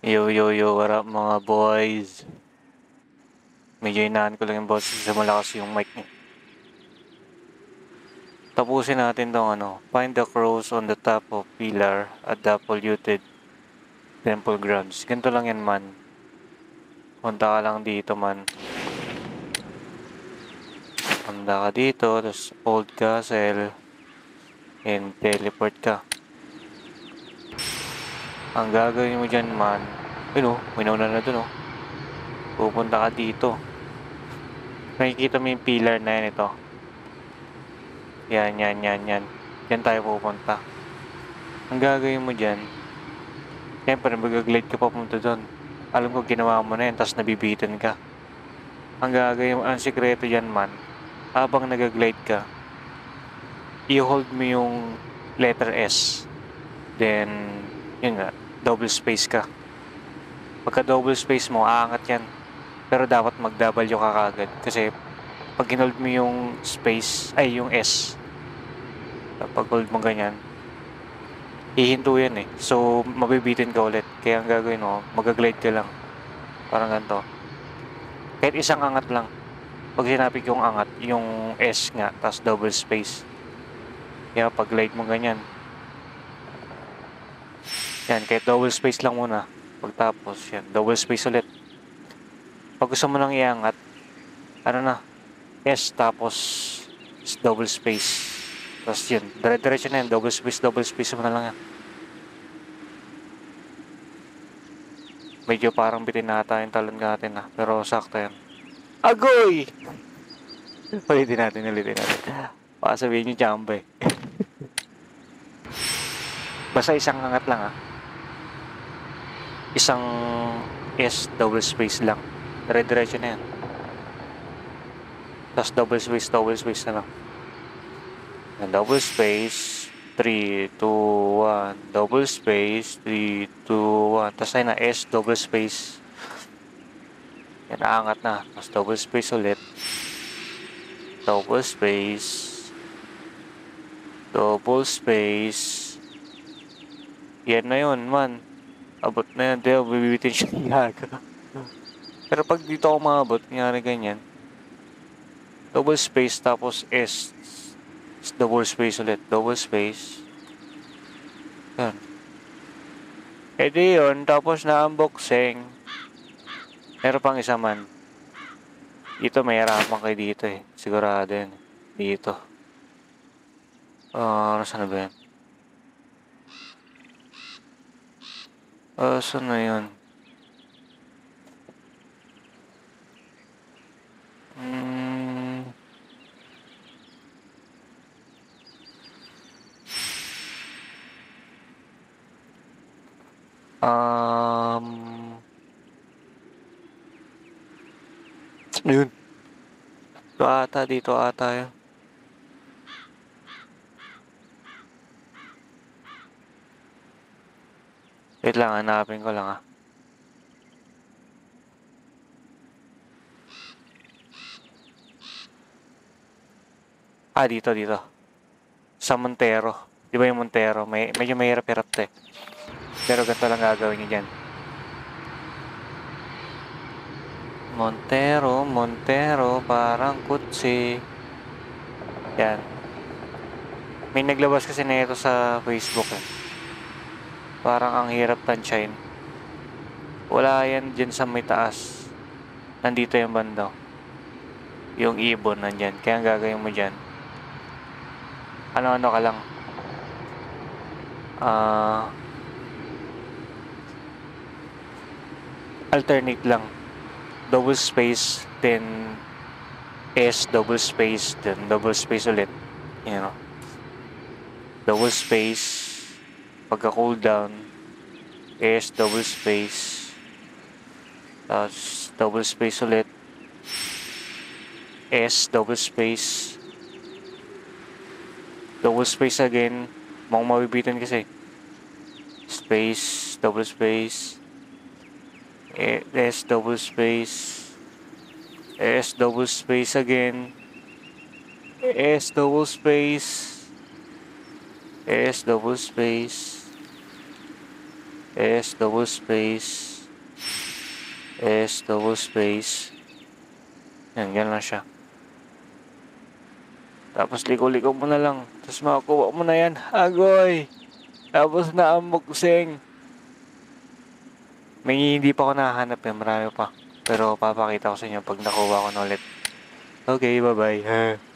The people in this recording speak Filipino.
Yo, yo, yo, what up mga boys? Medyo inaan ko lang yung boses kasi malakas yung mic niya. Tapusin natin tong ano, find the crows on the top of pillar at the polluted temple grounds. Ganito lang yan man. Punta ka lang dito man. Punta ka dito, tapos old castle, and teleport ka. Ang gagawin mo dyan man, yun o, may nauna na dun o. Pupunta ka dito. Nakikita mo yung pillar na yan ito. Yan, yan, yan, yan. Yan tayo pupunta. Ang gagawin mo dyan, siyempre mag-glide ka papunta doon. Alam ko ginawa mo na yan, tapos nabibitin ka. Ang gagawin mo, ang sikreto dyan man, habang nag-glide ka, i-hold mo yung letter S. Then, yun nga, double space ka. Pagka double space mo, aangat yan. Pero dapat mag-W ka kagad. Kasi, pag inold mo yung space, ay yung S, pag hold mo ganyan, hihinto yan eh. So, mabibitin ka ulit. Kaya ang gagawin mo, mag-glide ka lang. Parang ganito. Kahit isang angat lang. Pag sinabi kong angat, yung S nga, tapos double space. Kaya pag glide mo ganyan. Yan, kahit double space lang muna. Pagtapos, yan, double space ulit. Pag gusto mo nang iangat, ano na, S tapos double space. Tapos yun, dire-diretso na yan, double space, double space mo na lang yan. Medyo parang bitin nata yung talon natin ah, pero sakto yan. Agoy! Ulitin natin, ulitin natin. Baka sabihin nyo jamba eh. Basta isang angat lang ah. Isang S double space lang. Dire-diretso na yan. Tapos double space, double space na lang. And double space, 3, 2, 1. Double space, 3, 2, 1. Tapos ay na S, double space. Yan, aangat na. Tapos double space ulit. Double space. Double space. Yan na yun, man. Abot na yan. Di, bibibitin siya gaga. Pero pag dito ako maabot, nangyari ganyan. Double space tapos S. Double space ulit. Double space. Yan. E di yun. Tapos na unboxing. Meron pang isa man. Dito may harapan kayo dito eh. Sigurado yan. Dito. Ah, uh, saan na ba yan? Uh, saan na yun? Hmm. Um, yun. Dito ata, dito ata yun. Wait lang, hanapin ko lang ah. Ah, dito, dito. Sa Montero. Di ba yung Montero? May, medyo mahirap-hirap to eh. Pero ganito lang gagawin nyo dyan. Montero, Montero, parang kutsi. Yan. May naglabas kasi na ito sa Facebook eh. Parang ang hirap tansyahin. Wala yan dyan sa may taas. Nandito yung banda. Yung ibon nandyan. Kaya ang gagawin mo dyan. Ano-ano ka lang. Ah... Uh, alternate lang. Double space, then S double space, then double space ulit. You know. Double space, pagka cooldown, S double space, tapos double space ulit, S double space, double space again, mga mabibitin kasi. Space, double space, S double space. S double space again. S double space S double space S double space. S double space. Yan, yan lang siya. Tapos liko-liko mo na lang. Tapos makakuha mo na yan. Agoy! Tapos na ang mukseng. May hindi pa ako nahanap eh. Marami pa. Pero papakita ko sa inyo pag nakuha ko na ulit. Okay, bye-bye.